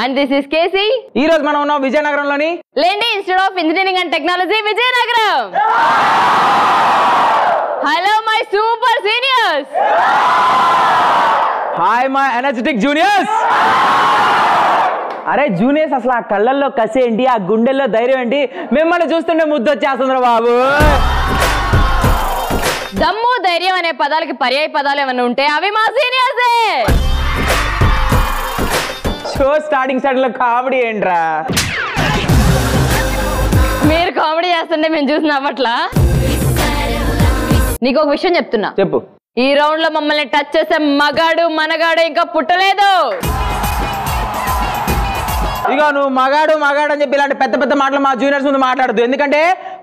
And this is KC ఈ రోజు మనం ఉన్నాం విజయనగరంలోని Lendi institute of engineering and technology Vizianagaram hello my super seniors hi my energetic juniors అరే juniors అసలు ఆ కళ్ళల్లో కసి ఏంటి? ఆ గుండెల్లో ధైర్యం ఏంటి? మిమ్మల్ని చూస్తుంటే ముద్దు వచ్చేస్తుంది బాబు. దమ్ము ధైర్యం అనే పదాలకి పర్యాయ పదాలు ఏమైనా ఉంటే అవి మా సీనియర్సే షో స్టార్టింగ్ స్టార్టింగ్లో కామెడీ ఏంట్రా? మీరు కామెడీ చేస్తుంటే మేము చూసి నవ్వట్లా నీకు ఒక విషయం చెప్తున్నా. చెప్పు. ఈ రౌండ్లో మమ్మల్ని టచ్ చేసే మగాడు మనగాడు ఇంకా పుట్టలేదు. ఇక నువ్వు మగాడు మగాడు అని చెప్పి ఇలాంటి పెద్ద పెద్ద మాటలు మా జూనియర్స్ ముందు మాట్లాడదు ఎందుకంటే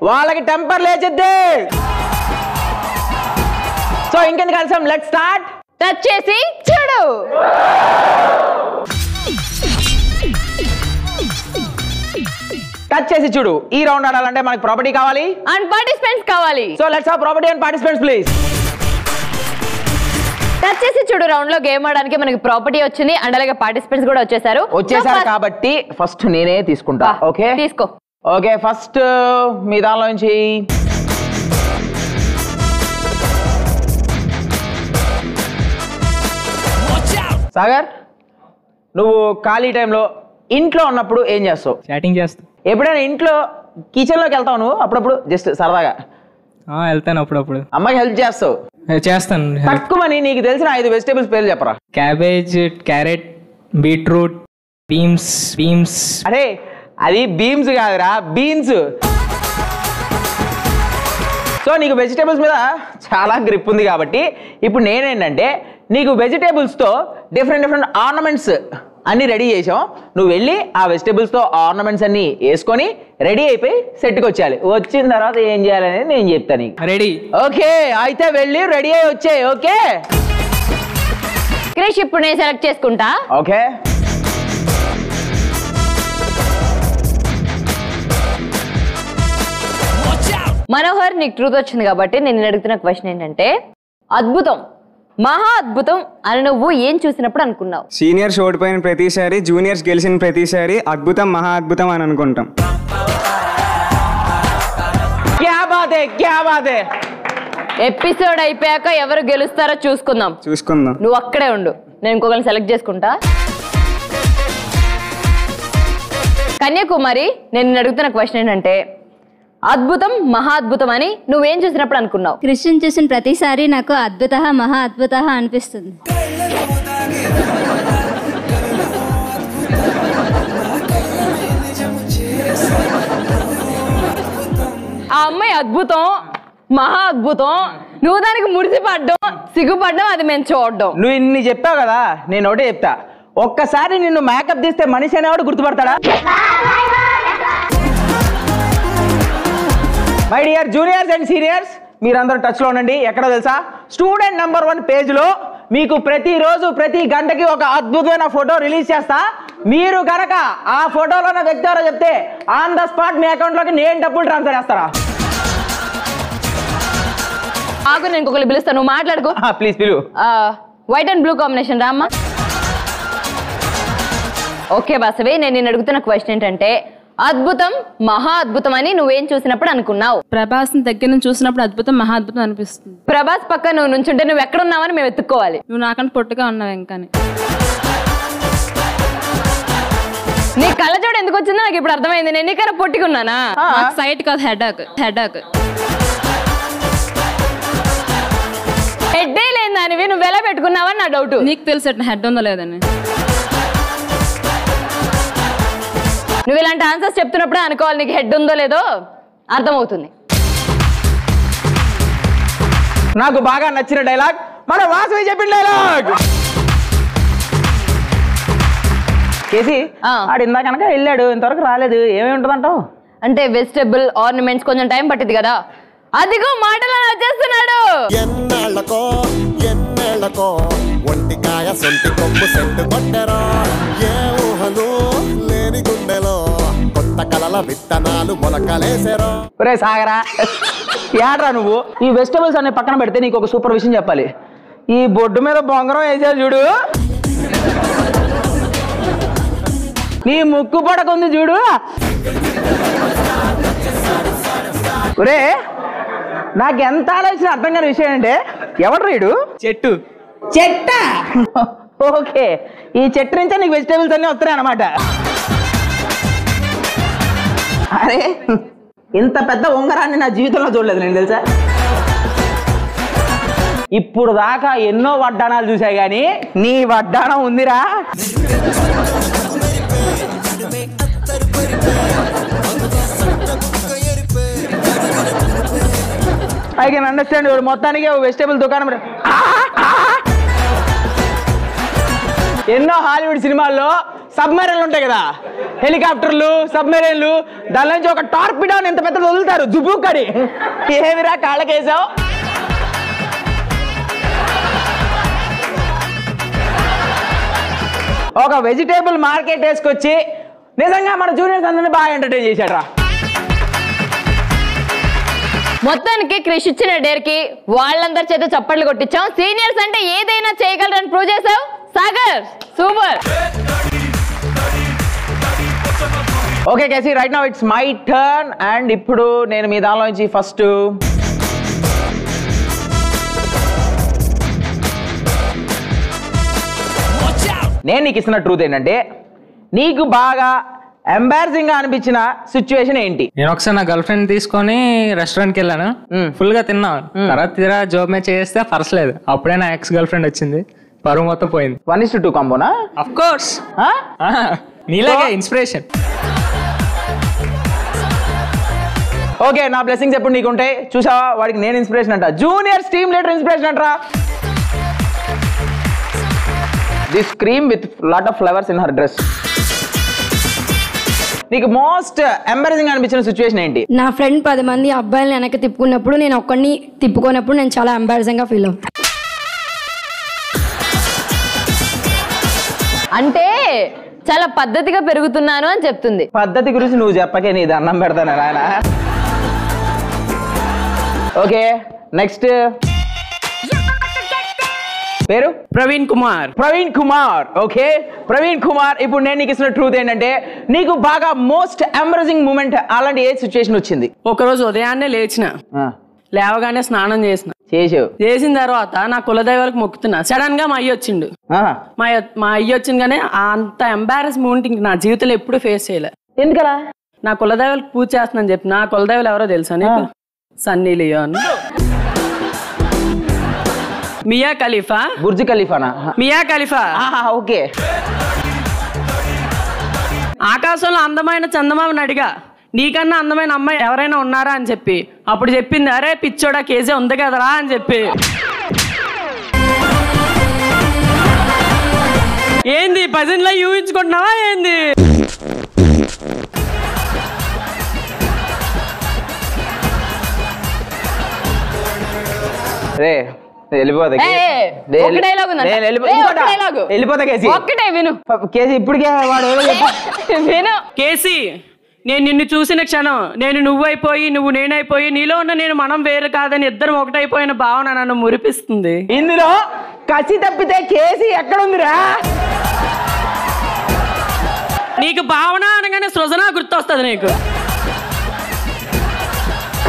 వాళ్ళకి టెంపర్ లేచిద్ది. సో ఇంకెందుకు కలిసాం లెట్ స్టార్ట్ టచ్ చేసి చూడు. టచ్ చేసి చూడు. ఈ రౌండ్ ఆడాలంటే మనకి ప్రాపర్టీ కావాలి. అండ్ పార్టిసిపెంట్స్ కావాలి. So let's have property and participants please touch చేసి చూడు రౌండ్లో గేమ్ ఆడడానికి మనకి ప్రాపర్టీ వచ్చింది. అండ్ అలాగే పార్టిసిపెంట్స్ కూడా వచ్చేసారు. వచ్చేసారు కాబట్టి ఫస్ట్ నేనే తీసుకుంటా ఓకే తీసుకో. ఓకే ఫస్ట్ మీ దానిలో నుంచి సాగర్ నువ్వు ఖాళీ టైంలో ఇంట్లో ఉన్నప్పుడు ఏం చేస్తావు? చాటింగ్ చేస్తా. ఎప్పుడైనా ఇంట్లో కిచెన్లోకి వెళ్తావు నువ్వు? అప్పుడప్పుడు? జస్ట్ సరదాగా. వెళ్తాను అప్పుడప్పుడు. అమ్మకి హెల్ప్ చేస్తావు. చేస్తాను. తక్కువని నీకు తెలిసిన ఐదు వెజిటేబుల్స్ పేర్లు చెప్పరా? Cabbage carrot beetroot beans beans అరే అది బీమ్స్ కాదురా బీన్స్ సో నీకు వెజిటేబుల్స్ మీద చాలా గ్రిప్ ఉంది కాబట్టి ఇప్పుడు నేనేంటంటే నీకు వెజిటేబుల్స్తో డిఫరెంట్ డిఫరెంట్ ఆర్నమెంట్స్ అన్ని రెడీ చేసాం. నువ్వు వెళ్ళి ఆ వెజిటేబుల్స్తో ఆర్నమెంట్స్ అన్ని వేసుకొని రెడీ అయిపోయి సెట్కి వచ్చేయాలి. వచ్చిన తర్వాత ఏం చేయాలనేది నేను చెప్తాను నీకు. రెడీ. ఓకే అయితే వెళ్ళి రెడీ అయ్యి వచ్చాయి ఓకే? క్రిష్ ఇప్పుడు నేను సెలెక్ట్ చేసుకుంటా. ఓకే. మనోహర్ నీకు ట్రూత్ వచ్చింది కాబట్టి నేను నిన్ను అడుగుతున్న క్వశ్చన్ ఏంటంటే అద్భుతం. మహా అద్భుతం అని నువ్వు ఏం చూసినప్పుడు అనుకున్నావు? సీనియర్స్ ఓడిపోయిన ప్రతిసారి జూనియర్స్ గెలిచిన ప్రతిసారి అద్భుతం మహా అద్భుతం అని అనుకుంటాం. ఎపిసోడ్ అయిపోయాక ఎవరు గెలుస్తారో చూసుకుందాం. చూసుకుందాం. నువ్వు అక్కడే ఉండు. నేను ఇంకొకరిని సెలెక్ట్ చేసుకుంటా. కన్యాకుమారి నేను అడుగుతున్న క్వశ్చన్ ఏంటంటే అద్భుతం మహా అద్భుతం అని నువ్వేం చూసినప్పుడు అనుకున్నావు? కృష్ణన్ చూసిన ప్రతిసారి నాకు అద్భుత మహా అద్భుత అనిపిస్తుంది. ఆ అమ్మాయి అద్భుతం మహా అద్భుతం నువ్వు దానికి మురిసిపడ్డం సిగ్గుపడ్డం అది మేము చూడడం. నువ్వు ఇన్ని చెప్పావు కదా నేను ఒకటే చెప్తా. ఒక్కసారి నిన్ను మేకప్ తీస్తే మనిషి అనేవాడు గుర్తుపడతాడా? My dear juniors and seniors మీరందరూ టచ్లో ఉండండి. ఎక్కడ తెలుసా? స్టూడెంట్ నెంబర్ వన్ పేజ్లో మీకు ప్రతిరోజు ప్రతి గంటకి ఒక అద్భుతమైన ఫోటో రిలీజ్ చేస్తా. మీరు కనుక ఆ ఫోటోలో ఉన్న వ్యక్తి ఎవరో చెప్తే ఆన్ ద స్పాట్ మీ అకౌంట్లోకి నేను డబ్బులు ట్రాన్స్ఫర్ చేస్తారా? ఆగు నేను ఇంకొకరు పిలుస్తాను నువ్వు మాట్లాడుకో. ప్లీజ్ పిలువు వైట్ అండ్ బ్లూ కాంబినేషన్ రామ్మా ఓకే బాసవి నేను నిన్ను అడుగుతున్న క్వశ్చన్ ఏంటంటే అద్భుతం మహా అద్భుతం అని నువ్వేం చూసినప్పుడు అనుకున్నావు? ప్రభాస్ దగ్గర నుంచి చూసినప్పుడు అద్భుతం మహా అద్భుతం అనిపిస్తుంది. ప్రభాస్ పక్క నువ్వు నుంచుంటే నువ్వు ఎక్కడ ఉన్నావని మేము ఎత్తుక్కోవాలి నువ్వు నాకంటే పొట్టుగా ఉన్నావు ఇంకాని నీ కళ్ళజోడు ఎందుకు వచ్చిందో నాకు ఇప్పుడు అర్థమైంది. నేను నీకన్నా పొట్టుకున్నానా నాకు సైట్ కాదు హెడాక్ హెడాక్ హెడ్డే లేని దానివి నువ్వు ఎలా పెట్టుకున్నావని నా డౌట్ నీకు తెలుసు హెడ్ ఉందో లేదని నువ్వు ఇలాంటి ఆన్సర్స్ చెప్తున్నప్పుడే అనుకోవాలి నీకు హెడ్ ఉందో లేదో? అర్థమవుతుంది. నాకు బాగా నచ్చిన డైలాగ్ మన వాసవి చెప్పిన డైలాగ్ కేసి. ఆడు కనుక వెళ్ళాడు ఇంతవరకు రాలేదు ఏమేమి ఉంటుందంటావు? అంటే వెజిటబుల్ ఆర్నమెంట్స్ కొంచెం టైం పట్టింది కదా. అదిగో మాటలు వచ్చేస్తున్నాడు. ఎన్నాళ్ళకో ఎన్నేళ్ళకో ఒంటికాయ సొంటి కొమ్ము సెంటు కొట్టెరా. విత్తనాలు మొలకలేసెరా. ఒరే సాగరా ఏడ్రా నువ్వు? ఈ వెజిటబుల్స్ అనే పక్కన పెడితే నీకు ఒక సూపర్ విషయం చెప్పాలి. ఈ బొడ్డు మీద బొంగరం వేసావు చూడు. నీ ముక్కు పడకుంది చూడు. ఒరే నాకు ఎంత ఆలోచన అర్థం కాని విషయం అంటే ఎవడు రీడు చెట్టు. చెట్ట? ఓకే. ఈ చెట్టు నుంచే నీకు వెజిటేబుల్స్ అన్నీ వస్తున్నాయి అన్నమాట అరే ఇంత పెద్ద ఉంగరాన్ని నా జీవితంలో చూడలేదు నేను తెలుసా? ఇప్పుడు దాకా ఎన్నో వడ్డాణాలు చూసా గానీ నీ వడ్డాణం ఉందిరా. ఐ కెన్ అండర్స్టాండ్ మొత్తానికి వెజిటేబుల్ దుకాణం ఎన్నో హాలీవుడ్ సినిమాల్లో సబ్మెరైన్లు ఉంటాయి కదా. హెలికాప్టర్లు సబ్మెరైన్లు దాని నుంచి ఒక టార్పిడోని ఎంత పెద్ద వదులుతారు జుబుక్కడి ఏమిరా కాళ్ళకేసావు ఒక వెజిటేబుల్ మార్కెట్ వేసుకొచ్చి నిజంగా మన జూనియర్స్ అందరినీ బాగా ఎంటర్టైన్ చేశాడ్రా. మొత్తానికి క్రిష్ ఇచ్చిన డేర్కి వాళ్ళందరి చేత చప్పట్లు కొట్టించాం. సీనియర్స్ అంటే ఏదైనా చేయగలరని ప్రూవ్ చేసావు Sagar super. Okay KC right now it's my turn and ఇప్పుడు నేను మీ దానిలో నుంచి ఫస్ట్ నేను నీకు ఇస్తున్న ట్రూత్ ఏంటంటే నీకు బాగా ఎంబారసింగ్గా అనిపించిన సిచ్యువేషన్ ఏంటి? నేను ఒకసారి నా గర్ల్ ఫ్రెండ్ తీసుకొని restaurant కి వెళ్ళాను. ఫుల్గా తిన్నా. తర్వాత తీరా జాబ్ మే చేస్తే పర్సలేదు అప్పుడే నా ఎక్స్ గర్ల్ ఫ్రెండ్ వచ్చింది. పరువు మొత్తం పోయింది. వన్ ఇస్ టూ కాంబోనా అఫ్ కోర్స్ నీలాగే ఇన్స్పిరేషన్ ఓకే నా బ్లెస్సింగ్స్ ఎప్పుడు నీకు ఉంటాయి చూసావా? వాడికి నేను ఇన్స్పిరేషన్ అంట. Junior team leader inspiration అంటరా. This cream with lot of flowers in her dress నీకు మోస్ట్ ఎంబరేజింగ్ అనిపించిన సిచ్యువేషన్ ఏంటి? నా ఫ్రెండ్ పది మంది అబ్బాయిలను వెనక్కి తిప్పుకున్నప్పుడు నేను ఒక్కడిని తిప్పుకున్నప్పుడు నేను చాలా ఎంబారసింగ్గా ఫీల్ అవుతాను అంటే చాలా పద్ధతిగా పెరుగుతున్నాను అని చెప్తుంది. పద్ధతి గురించి నువ్వు చెప్పకే నీ దండం పెడతాను నాయన? ఓకే నెక్స్ట్ పేరు? ప్రవీణ్ కుమార్. ప్రవీణ్ కుమార్. ఓకే ప్రవీణ్ కుమార్ ఇప్పుడు నేను నీకు ఇస్తున్న ట్రూత్ ఏంటంటే నీకు బాగా మోస్ట్ ఎంబరేజింగ్ మూమెంట్ అలాంటి ఏ సిచ్యువేషన్ వచ్చింది? ఒకరోజు ఉదయాన్నే లేచిన. లేవగానే స్నానం చేసిన. చేసావు చేసిన తర్వాత నా కులదైవాలకు మొక్కుతున్నా. సడన్గా మా అయ్య వచ్చిండు. మా అయ్య- మా అయ్య వచ్చింది కానీ అంత ఎంబారస్ మూమెంట్ ఇంక నా జీవితంలో ఎప్పుడు ఫేస్ చేయలే. ఎందుకలా? నా కులదైవాలకు పూజ చేస్తున్నాను చెప్పి. నా కులదైవాలు ఎవరో తెలుసా నీకు? Sunny Leone. Mia Khalifa? Burj ఖలీఫానా? Mia Khalifa? Okay. ఆకాశంలో అందమైన చందమామని అడిగా నీకన్నా అందమైన అమ్మాయి ఎవరైనా ఉన్నారా అని చెప్పి. అప్పుడు చెప్పింది అరే పిచ్చోడా కేజీ ఉంది కదరా అని చెప్పి. ఏంది పజిన్లో ఊహించుకుంటున్నావా ఏంది? కేసీ నేను నిన్ను చూసిన క్షణం నేను నువ్వైపోయి నువ్వు నేనైపోయి నీలో ఉన్న నేను మనం వేరు కాదని ఇద్దరం ఒకటైపోయిన భావన నన్ను మురిపిస్తుంది. ఇందులో కసి తప్పితే కేసీ ఎక్కడుందిరా? నీకు భావన అనగానే సృజన గుర్తొస్తుంది నీకు.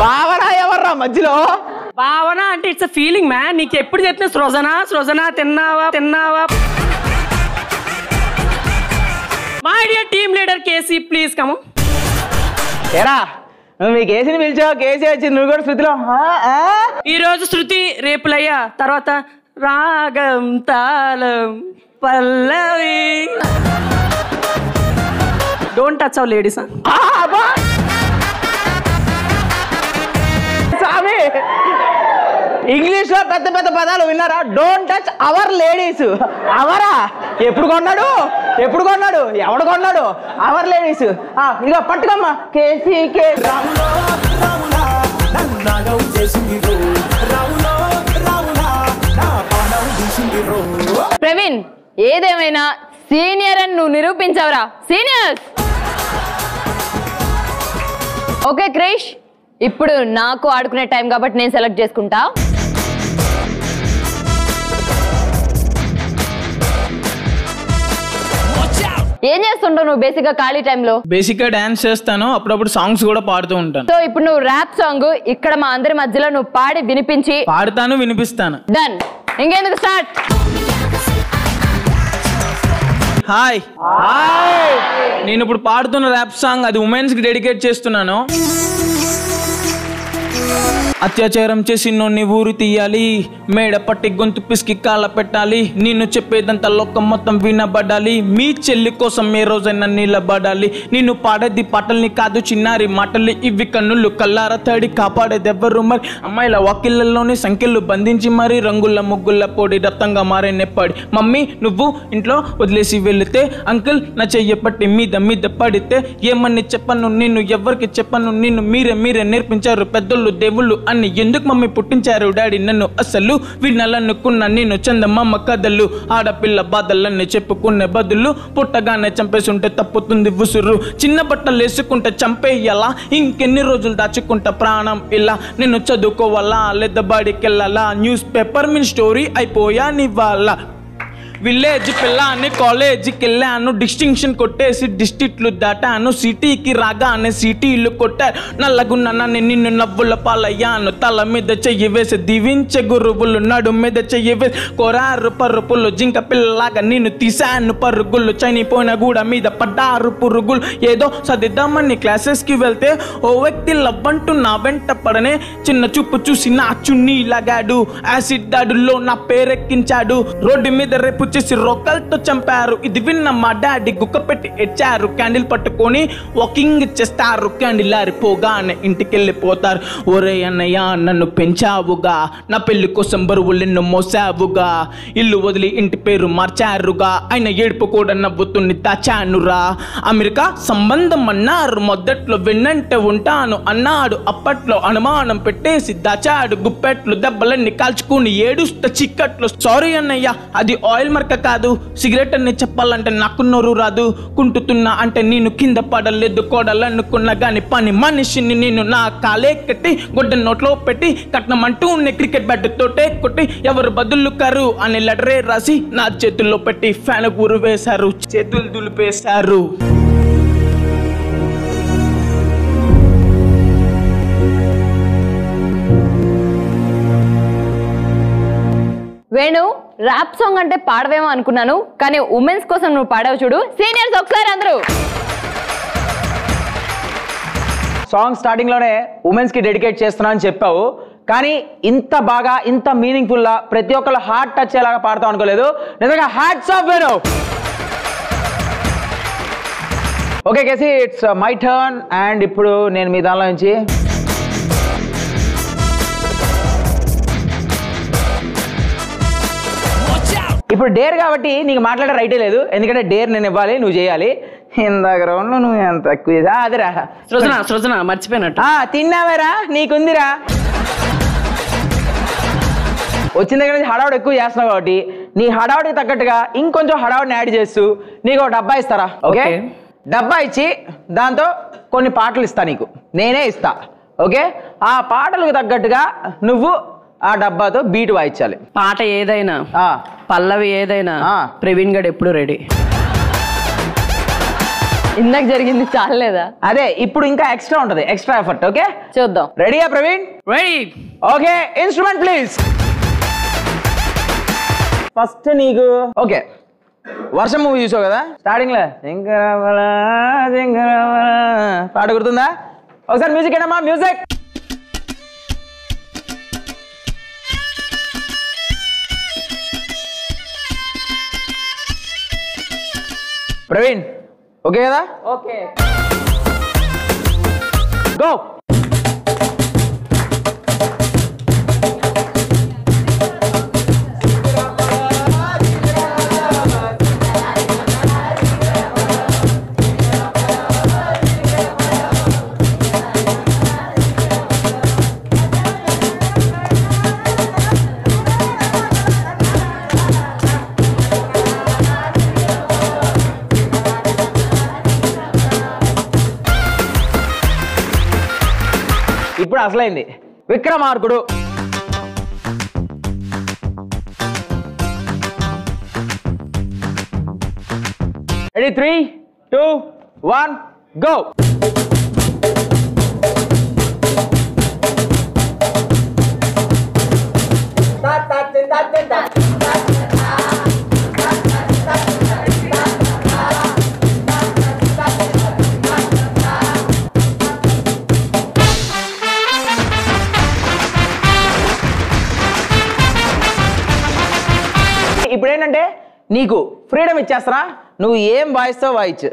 భావన ఎవర్రా మధ్యలో? భావన అంటే ఇట్స్ ఫీలింగ్ మ్యాన్ నీకు ఎప్పుడు చెప్పిన సృజన సృజన తిన్నావా తిన్నావా? My dear team leader KC please come ఏరా నువ్వు మీ కేసీని పిలిచావు? కేసీ వచ్చింది నువ్వు కూడా శృతిలో? ఈ రోజు శృతి రేపులయ్య తర్వాత రాగం తాళం పల్లవి. డోంట్ టచ్ అవర్ లేడీస్ ఆ, ఇంగ్లీష్లో పెద్ద పెద్ద పదాలు విన్నారా? డోంట్ టచ్ అవర్ లేడీస్ అవరా ఎప్పుడు కొన్నాడు? ఎప్పుడు కొన్నాడు? ఎవడు కొన్నాడు? అవర్ లేడీస్ ఇక పట్టుకమ్మా. కేసీ కే ప్రవీణ్ ఏదేమైనా సీనియర్ అని నువ్వు నిరూపించావురా? సీనియర్స్! ఓకే క్రిష్ ఇప్పుడు నాకు ఆడుకునే టైం కాబట్టి నేను సెలెక్ట్ చేసుకుంటా. ఏం చేస్తుంటావు నువ్వు బేసిక్గా ఖాళీ టైంలో? బేసిక్గా డాన్స్ చేస్తాను అప్పుడప్పుడు సాంగ్స్ కూడా పాడుతూ ఉంటాను. సో ఇప్పుడు నువ్వు ర్యాప్ సాంగ్ ఇక్కడ మా అందరి మధ్యలో నువ్వు పాడి వినిపించి పాడుతాను వినిపిస్తాను. డన్ ఇంకెందుకు స్టార్ట్ హాయ్ నేను ఇప్పుడు పాడుతున్న ర్యాప్ సాంగ్ అది ఉమెన్స్కి డెడికేట్ చేస్తున్నాను. అత్యాచారం చేసి నోన్ని ఊరు తీయాలి. మేడ పట్టి గొంతు పిసికి కాళ్ళ పెట్టాలి. నిన్ను చెప్పేదంతా లోకం మొత్తం వినబడాలి. మీ చెల్లి కోసం ఏ రోజైనా నిలబడాలి. నిన్ను పాడేది పాటల్ని కాదు చిన్నారి మాటల్ని ఇవి కన్నులు కల్లార తడి కాపాడేది ఎవ్వరు మరి? అమ్మాయిల వాకిళ్ళలోని సంఖ్యలు బంధించి మరి రంగుల ముగ్గుల పొడి రక్తంగా మారే నెప్పాడి. మమ్మీ నువ్వు ఇంట్లో వదిలేసి వెళితే అంకుల్ నా చెయ్యి పట్టి మీద మీద పడితే ఏమని చెప్పను? నిన్ను ఎవరికి చెప్పను? నిన్ను మీరే మీరే నేర్పించారు పెద్దోళ్ళు దేవుళ్ళు అని ఎందుకు మమ్మీ పుట్టించారు? డాడీ నన్ను అసలు వినాలనుకున్న నేను చందమ్మ కథలు ఆడపిల్ల బాధలన్నీ చెప్పుకునే బదులు పుట్టగానే చంపేసుంటే తప్పుతుంది ఉసురు. చిన్న బట్టలు వేసుకుంటే చంపేయాలా? ఇంకెన్ని రోజులు దాచుకుంటా ప్రాణం ఇలా? నేను చదువుకోవాలా? లేదా బాడీకెళ్ళాలా? న్యూస్ పేపర్ మీ స్టోరీ అయిపోయా నివ్వాలా విలేజ్ పిల్లాన్ని కాలేజీకి వెళ్ళాను డిస్టింక్షన్ కొట్టేసి డిస్టిక్లు దాటాను. సిటీకి రాగానే సిటీలు కొట్టారు నల్లగున్న నన్ను నిన్ను నవ్వుల పాలయ్యాను. తల మీద చెయ్యి వేసి దీవించే గురువులు నడు మీద చెయ్యి వేసి కొరారు పరుపులు. జింక పిల్లలాగా నిన్ను తీశాను పరుగులు. చనిపోయిన గూడ మీద పడ్డారు పురుగులు. ఏదో చదిద్దామని క్లాసెస్కి వెళ్తే ఓ వ్యక్తి లవ్వంటూ నా వెంట పడనే చిన్న చూపు చూసి నా చున్నీ లాగాడు యాసిడ్ దాడుల్లో నా పేరెక్కించాడు. రోడ్డు మీద రేపు చేసి రొక్కలతో చంపారు. ఇది విన్న మా డాడీ గుక్క పెట్టి ఎచ్చారు క్యాండిల్ పట్టుకొని వాకింగ్ చేస్తారు. క్యాండిల్ ఆరిపోగానే ఇంటికి వెళ్ళిపోతారు ఒరే అన్నయ్య నన్ను పెంచావుగా. నా పెళ్ళి కోసం బరువులు నిన్ను మోసావుగా. ఇల్లు వదిలి ఇంటి పేరు మార్చారుగా. ఆయన ఏడుపు కూడా నవ్వుతుని దాచానురా. అమెరికా సంబంధం అన్నారు. మొదట్లో వెన్నంటే ఉంటాను అన్నాడు. అప్పట్లో అనుమానం పెట్టేసి దాచాడు. గుప్పెట్లు దెబ్బలన్నీ కాల్చుకుని ఏడుస్త చిక్కట్లు సారీ అన్నయ్య అది ఆయిల్ మరక కాదు. సిగరెట్ అని చెప్పాలంటే నాకు నోరు రాదు. కుంటుతున్నా అంటే నేను కింద పడలేదు. కోడలనుకున్నా గాని పని మనిషిని నేను నా కాలే కట్టి గుడ్డ నోట్లో పెట్టి కట్నమంటూ ఉన్న క్రికెట్ బ్యాట్ తోటే కొట్టి ఎవరు బదులు కరు అని లెటరే రాసి నా చేతుల్లో పెట్టి ఫ్యాన్ ఊరు వేశారు. చేతులు దులిపేశారు. వేణు ర్యాప్ సాంగ్ అంటే పాడవేమో అనుకున్నాను కానీ ఉమెన్స్ కోసం నువ్వు పాడావు చూడు. సీనియర్స్ ఒకసారి అందరూ. సాంగ్ స్టార్టింగ్లోనే ఉమెన్స్కి డెడికేట్ చేస్తున్నా అని చెప్పావు. కానీ ఇంత బాగా ఇంత మీనింగ్ఫుల్గా ప్రతి ఒక్కళ్ళు హార్ట్ టచ్ అయ్యేలాగా పాడతాం అనుకోలేదు. నిజంగా హ్యాట్స్ ఆఫ్ వేరు okay KC it's my turn and ఇప్పుడు నేను మీ దానిలో నుంచి ఇప్పుడు డేర్ కాబట్టి నీకు మాట్లాడే రైటే లేదు. ఎందుకంటే డేర్ నేను ఇవ్వాలి నువ్వు చేయాలి. ఇందాక రౌండ్లో నువ్వు ఎంత తక్కువ చేసా? అదిరా. సృజన సృజన మర్చిపోయినట్టు. తిన్నావేరా? నీకుందిరా. వచ్చిన దగ్గర నుంచి హడావుడు ఎక్కువ చేస్తున్నావు కాబట్టి నీ హడావుడికి తగ్గట్టుగా ఇంకొంచెం హడావుడిని యాడ్ చేస్తూ నీకు ఒక డబ్బా ఇస్తారా? ఓకే. డబ్బా ఇచ్చి దాంతో కొన్ని పాటలు ఇస్తా నీకు. నేనే ఇస్తా. ఓకే? ఆ పాటలకు తగ్గట్టుగా నువ్వు ఆ డబ్బాతో బీట్ వాయించాలి. పాట ఏదైనా ఆ, పల్లవి ఏదైనా ఆ. ప్రవీణ్ గడ్ ఎప్పుడు రెడీ? ఇందాక జరిగింది చాలేదా అదే ఇప్పుడు ఇంకా ఎక్స్ట్రా ఉంటది ఎక్స్ట్రా ఎఫర్ట్ ఓకే? చూద్దాం. రెడీయా Praveen? Ready okay instrument please. First నీకు ఓకే వర్షం మూవీ చూసావు కదా? స్టార్టింగ్లో సింగరవల సింగరవల పాట గుర్తుందా? ఒకసారి మ్యూజిక్ ఏంటమ్మా మ్యూజిక్. ప్రవీణ్ ఓకే కదా okay go అసలైంది. Vikramarkudu. Ready three two one go ఇప్పుడు నీకు ఫ్రీడమ్ ఇచ్చేస్తారా? నువ్వు ఏం వాయిస్తావు వాయిచ్చు.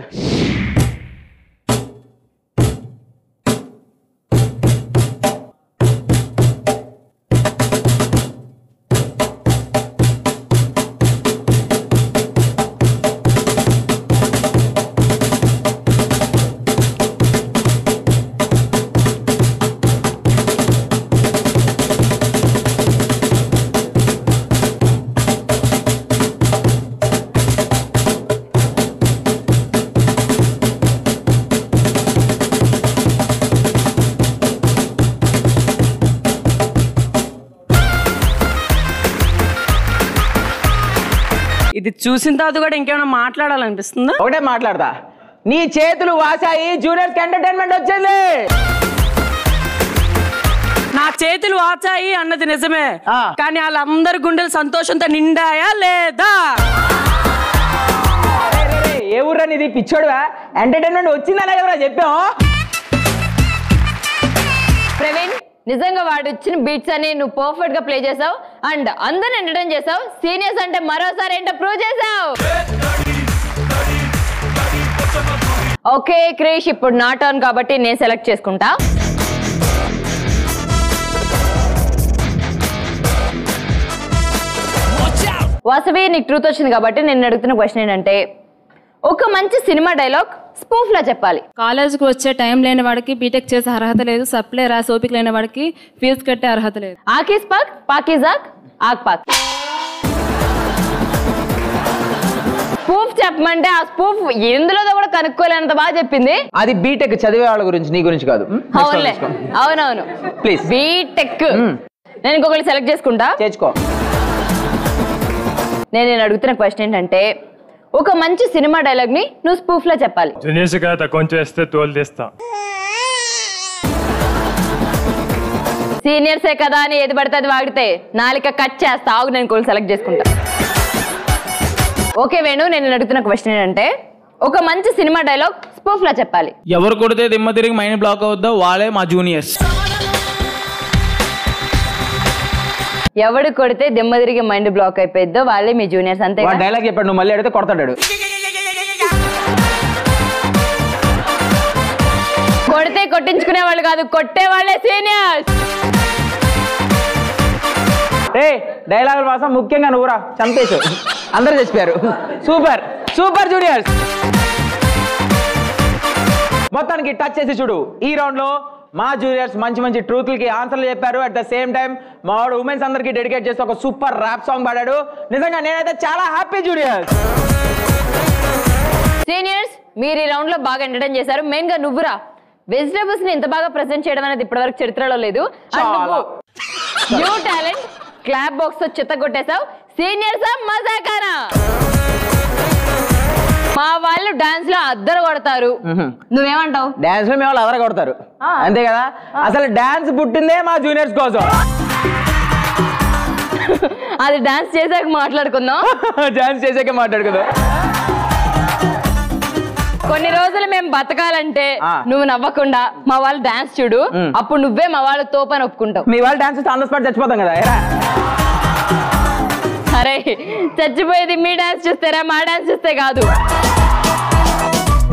చూసిన తర్వాత కూడా ఇంకేమైనా మాట్లాడాలనిపిస్తుందా? ఒకటే మాట్లాడతా. నీ చేతులు వాసాయి జూనియర్స్ ఎంటర్టైన్మెంట్ వచ్చింది. నా చేతులు వాచాయి అన్నది నిజమే. కానీ వాళ్ళందరి గుండెలు సంతోషంతో నిండాయా లేదా? ఏ ఊర్రా నీది? పిచ్చోడువా? ఎంటర్టైన్మెంట్ వచ్చిందనే కదరా చెప్పాం ప్రవీణ్ నిజంగా వాడు ఇచ్చిన బీట్స్ అని నువ్వు పర్ఫెక్ట్గా ప్లే చేసావు. అండ్ అందరిని ఎంటర్టైన్ చేసావు. సీనియర్స్ అంటే మరోసారి ఏంటో ప్రూవ్ చేసావు. ఓకే క్రేష్ ఇప్పుడు నా టర్న్ కాబట్టి నేను సెలెక్ట్ చేసుకుంటా. వాసవి నీకు ట్రూత్ వచ్చింది కాబట్టి నేను అడుగుతున్న క్వశ్చన్ ఏంటంటే ఒక మంచి సినిమా డైలాగ్ స్పూఫ్ లా చెప్పాలి. కాలేజ్కి వచ్చే టైం లేని వాడికి బీటెక్ చేసే అర్హత లేదు సప్లై రాసి ఓపిక లేని వాడికి ఫీజు కట్టే అర్హత లేదు. ఆకీస్ పాక్ పాకిజాక్ ఆక్ పాక్. స్పూఫ్ చెప్పమంటే ఆ స్పూఫ్ ఎందులో కూడా కనుక్కోలేనంత బాగా చెప్పింది. అది బీటెక్ చదివే వాళ్ళ గురించి నీ గురించి కాదు. అవునులే. అవునవును. Please BTech. నేను ఇంకొకటి సెలెక్ట్ చేసుకుంటా. చేర్చుకో. నేను నేను అడుగుతున్న క్వశ్చన్ ఏంటంటే ఒక మంచి సినిమా డైలాగ్ని నువ్వు స్పూఫ్లో చెప్పాలి జునీర్స్గా తక్కువ చేస్తే తోలు తీస్తా. సీనియర్సే కదా అని ఏది పడితే అది వాగితే నాలిక కట్ చేస్తా. ఆగు నేను ఇంకోటి సెలెక్ట్ చేసుకుంటా. ఓకే వేణు నేను అడుగుతున్న క్వశ్చన్ ఏంటంటే ఒక మంచి సినిమా డైలాగ్ స్పూఫ్ లా చెప్పాలి. ఎవరు కొడితే దిమ్మ తిరిగి మైండ్ బ్లాక్ అవుద్దో వాళ్ళే మా జూనియర్స్. ఎవడు కొడితే దిమ్మ తిరిగి మైండ్ బ్లాక్ అయిపోయిద్దో వాళ్ళే మీ జూనియర్స్ అంతే డైలాగ్ చెప్పాడు నువ్వు మళ్ళీ అడిగితే కొడతాడు. కొడితే కొట్టించుకునే వాళ్ళు కాదు కొట్టే వాళ్ళే సీనియర్స్. రే డైలాగుల కోసం ముఖ్యంగా నువ్వురా చంపేశావు. అందరూ చచ్చిపోయారు. Super super juniors. మొత్తానికి టచ్ చేసి చూడు ఈ రౌండ్లో మా జూనియర్స్ మంచి మంచి ట్రూత్లకి ఆన్సర్లు చెప్పారు. అట్ ద సేమ్ టైం మా వాడు ఉమెన్స్ అందరికి డెడికేట్ చేసి ఒక సూపర్ ర్యాప్ సాంగ్ పాడాడు. నిజంగా నేనైతే చాలా హ్యాపీ జూనియర్స్ సీనియర్స్ మీరు ఈ రౌండ్లో బాగా ఎంటర్టైన్ చేశారు. మెయిన్గా నువ్వురా. వెజిటేబుల్స్ని ఇంత బాగా ప్రెజెంట్ చేయడం అనేది ఇప్పటివరకు చరిత్రలో లేదు. న్యూ టాలెంట్ క్లాప్ బాక్స్తో చెత్త కొట్టేశావు. సీనియర్స్ మజాకానా మా వాళ్ళు డాన్స్లో అద్దరు కొడతారు. నువ్వేమంటావు? డాన్స్లో మేము వాళ్ళు అదర కొడతారు? అంతే కదా? అసలు డాన్స్ పుట్టిందే మా జూనియర్స్ కోసం. అది డాన్స్ చేసాక మాట్లాడుకుందాం. డాన్స్ చేసాకే మాట్లాడుకుందాం. కొన్ని రోజులు మేము బతకాలంటే నువ్వు నవ్వకుండా మా వాళ్ళు డాన్స్ చూడు. అప్పుడు నువ్వే మా వాళ్ళు తోపని ఒప్పుకుంటావు. మీ వాళ్ళు డాన్స్ ఆన్ ద స్పాట్ చచ్చిపోతాం కదా అరే చచ్చిపోయేది మీ డాన్స్ చూస్తారా? మా డాన్స్ చూస్తే కాదు.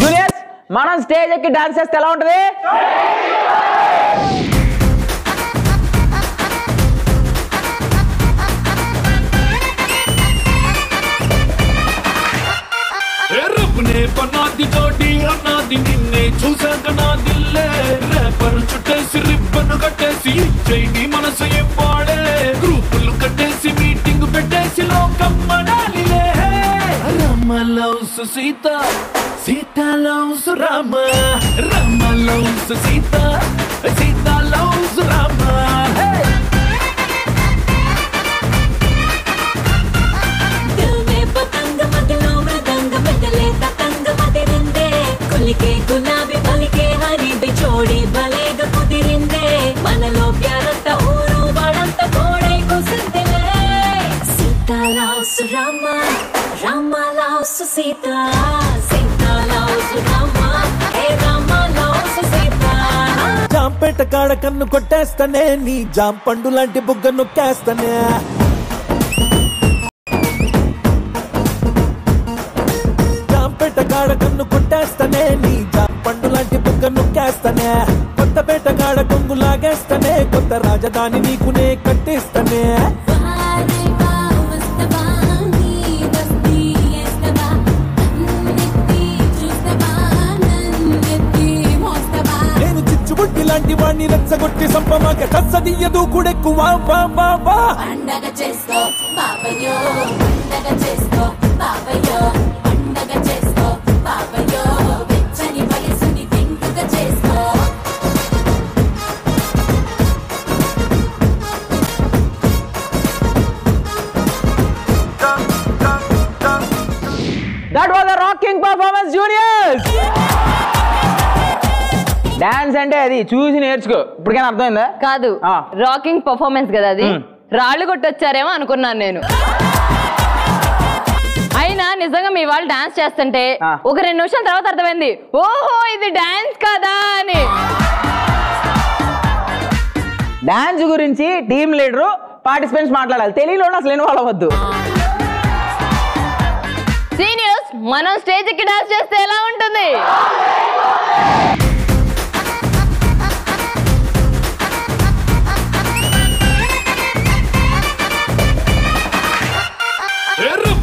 జూనియర్స్ మనం స్టేజ్ ఎక్కి డాన్స్ చేస్తే ఎలా ఉంటది? రబ్బునే పన్నాది తోటి అన్నాది నిన్నే చూసాక నా దిల్లే. రేపర్ చుట్టేసి రిబ్బన్ కట్టేసి చైని మనసు ఇవ్వాడే. గ్రూపులు కట్టేసి కలిసి లోకం మనాలిలే రామలౌసు సీత సీతాలౌసు రామ. రామలౌసు సీత సీతాలౌసు రామ. గులాబీ రామ రామ లవ్స్ సీత సీత లవ్స్ రామ ఏ రామ సీత జాంపేట కాడ కన్ను కొట్టేస్తానే నీ జాంపండు లాంటి బుగ్గ నొక్కేస్తానే. జాంపేట కాడ కన్ను కొట్టేస్తానే నీ జాంపండు లాంటి బుగ్గ నొక్కేస్తానే. కొత్తపేట కాడ కొంగు లాగేస్తానే కొత్త రాజధాని నీకునే కట్టిస్తానే. చిచ్చుబుట్టి వాణ్ణి రెచ్చగొట్టి సంపమాక కచ్చదియ్యదు కూడెక్కువ వా వా వా పండగ చేసుకో బాబయ్యో పండగ చేసుకో బాబయ్యో. అంటే అది చూసి నేర్చుకో. ఇప్పటికైనా అర్థమైందా? కాదు. రాకింగ్ పర్ఫార్మెన్స్ కదా అది. రాళ్ళు కొట్టొచ్చారేమో అనుకున్నాను నేను. అయినా నిజంగా మీ వాళ్ళు డాన్స్ చేస్తుంటే ఒక రెండు నిమిషాల తర్వాత అర్థమైంది. ఓహో ఇది డాన్స్ కదా అని. డాన్స్ గురించి టీమ్ లీడరు పార్టిసిపెంట్స్ మాట్లాడాలి. తెలియని అసలు ఇన్వాల్వ్ అవ్వద్దు. సీనియర్స్ మనం స్టేజ్ ఎక్కి డాన్స్ చేస్తే ఎలా ఉంటుంది?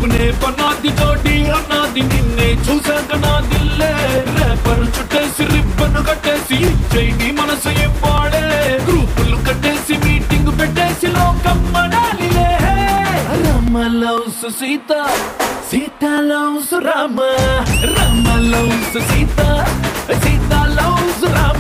రబ్బునే పన్నాది తోటి అన్నాది నిన్నే చూసాక నా దిల్లే రేపర్ చుట్టేసి రిబ్బన్ కట్టేసి చైని మనసు ఇవ్వాడే గ్రూపులు కట్టేసి మీటింగ్ పెట్టేసి లోకం మనాలిలే Rama loves Sita Sita loves Rama Rama loves Sita Sita loves Rama.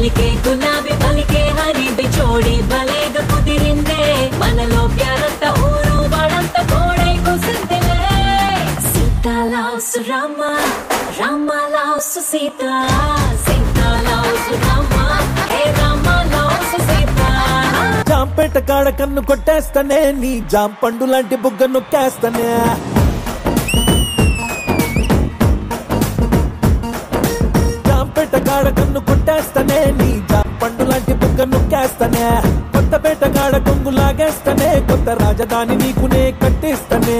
కొలికే గులాబీ పలికే హరి బిచోడి బలేగ కుదిరిందే. మనలో ప్యారంత ఊరు వాడంత కోడై కుసిందిలే. సీత లవ్స్ రామ రామ సీత సీత లవ్స్ రామ ఏ రామ లవ్స్ సీత. జాంపేట కాడ కన్ను కొట్టేస్తానే నీ జాంపండు లాంటి బుగ్గ నొక్కేస్తానే కాడ కన్ను కొట్టేస్తానే నీ పండు లాంటి బుగ్గ నొక్కేస్తానే. కొత్తపేట కాడ కొంగు లాగేస్తానే కొత్త రాజధాని నీకునే కట్టిస్తానే.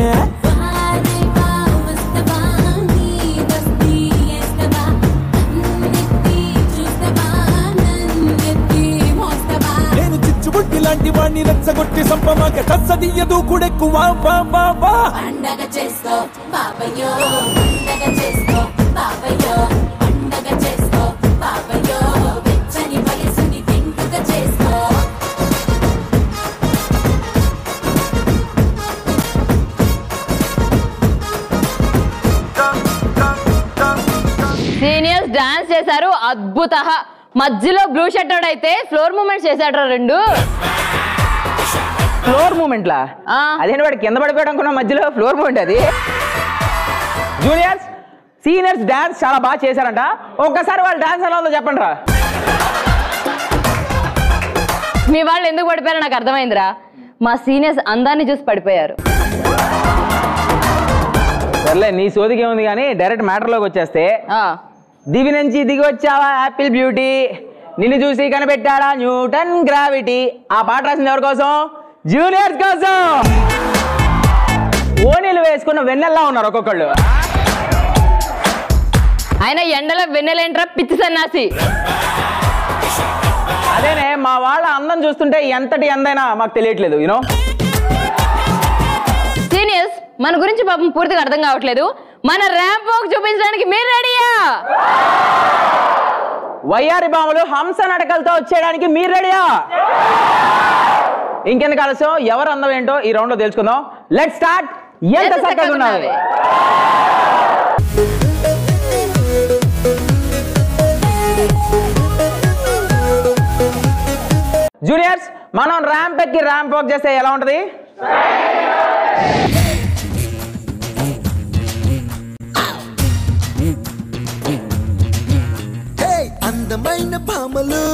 నేను చిచ్చుబుట్టి లాంటి వాణ్ణి రెచ్చగొట్టి సంపమాక కచ్చదియ్యదు కూడెక్కువ వా వా వా. పండగ చేసుకో బాబయ్యో పండగ చేసుకో బాబయ్యో పండగ చేసుకో. సీనియర్స్ డాన్స్ చేశారు. అద్భుత మధ్యలో బ్లూ షర్ట్ అయితే ఫ్లోర్ మూమెంట్స్ చేశాడు రెండు. ఫ్లోర్ మూమెంట్లా? అదేంటి వాడు కింద పడిపోయాడు అనుకున్న మధ్యలో ఫ్లోర్ మూమెంట్ అది. జూనియర్స్ సీనియర్స్ డాన్స్ చాలా బాగా చేశారంట. ఒక్కసారి వాళ్ళు డాన్స్ ఎలా ఉందో చెప్పండి రా మీ వాళ్ళు ఎందుకు పడిపోయారో నాకు అర్థమైందిరా. మా సీనియర్స్ అందాన్ని చూసి పడిపోయారు. సర్లే నీ సోదికి ఏముంది కానీ డైరెక్ట్ మ్యాటర్లోకి వచ్చేస్తే దివి నుంచి దిగి వచ్చావా యాపిల్ బ్యూటీ? నిన్ను చూసి కనిపెట్టాడా న్యూటన్ గ్రావిటీ? ఆ పాట రాసింది ఎవరి కోసం? జూనియర్స్ కోసం! ఓనీలు వేసుకున్న వెన్నెల్లా ఉన్నారు ఒక్కొక్కళ్ళు. ఆయన ఎండలో వెన్నెలేంట్రా పిచ్చి సన్నాసి? అదేనే మా వాళ్ళ అందం చూస్తుంటే ఎంతటి ఎందైనా మాకు తెలియట్లేదు యూనో మన గురించి పాపం పూర్తిగా అర్థం కావట్లేదు. మన ర్యాంప్ వాక్ చూపించడానికి మీరు రెడీయా వయ్యారి బాములు హంస నడకలతో వచ్చేయడానికి మీరు రెడీయా ఇంకెందుకు ఆలస్యం? ఎవరు అందం ఏంటో ఈ రౌండ్లో తెలుసుకుందాం. లెట్ స్టార్ట్ ఎంత చక్కగా ఉన్నది జూనియర్స్ మనం ర్యాంప్ ఎక్కి ర్యాంప్ వాక్ చేస్తే ఎలా ఉంటది? అందమైన భామలు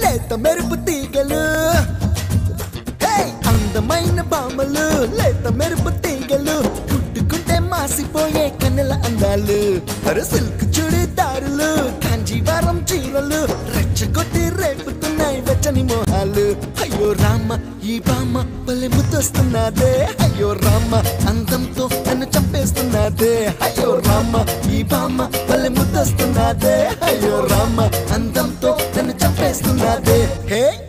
లేత మెరుపు తీగలు. అందమైన భామలు లేత మెరుపు తీగలు. కుట్టుకుంటే మాసిపోయే కన్నెల అందాలు. అరు సిల్క్ చూడిదారులు కాంజీవరం చీరలు. రెచ్చగొట్టి రేపుతున్నాయి వెచ్చని మో అయ్యో రామ ఈ బామ్మ భలే ముద్దొస్తున్నదే. అయ్యో రామ అందంతో నన్ను చంపేస్తున్నదే. అయ్యో రామ ఈ బామ్మ భలే ముద్దొస్తున్నదే. అయ్యో రామ అందంతో నన్ను చంపేస్తున్నదే. Hey!